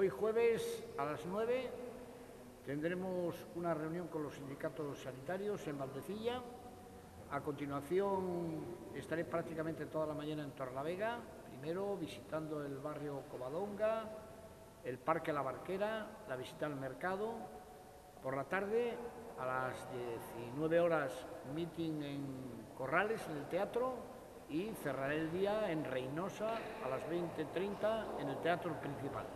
Hoy jueves a las 9 tendremos una reunión con los sindicatos sanitarios en Valdecilla. A continuación estaré prácticamente toda la mañana en Torlavega, primero visitando el barrio Covadonga, el Parque La Barquera, la visita al mercado. Por la tarde, a las 19 horas, meeting en Corrales, en el teatro, y cerraré el día en Reynosa a las 20.30 en el teatro principal.